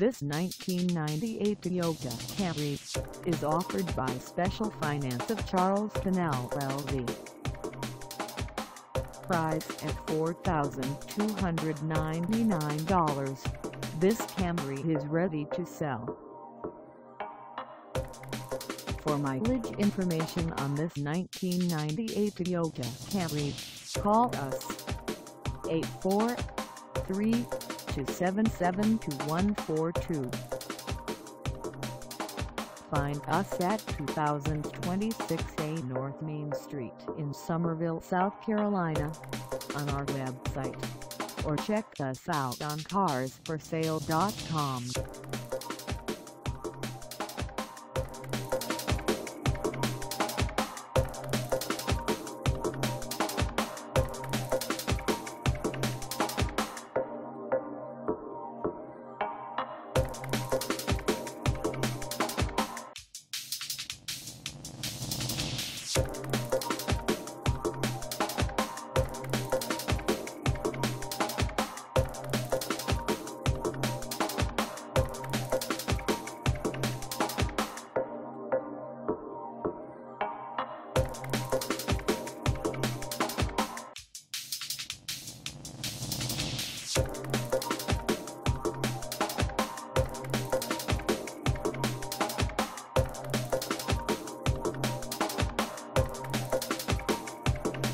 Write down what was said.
This 1998 Toyota Camry is offered by Special Finance of Charles Charleston LLC. Price at $4,299, this Camry is ready to sell. For mileage information on this 1998 Toyota Camry, call us 843-277-2142. Find us at 2026 A North Main Street in Summerville, South Carolina on our website or check us out on carsforsale.com.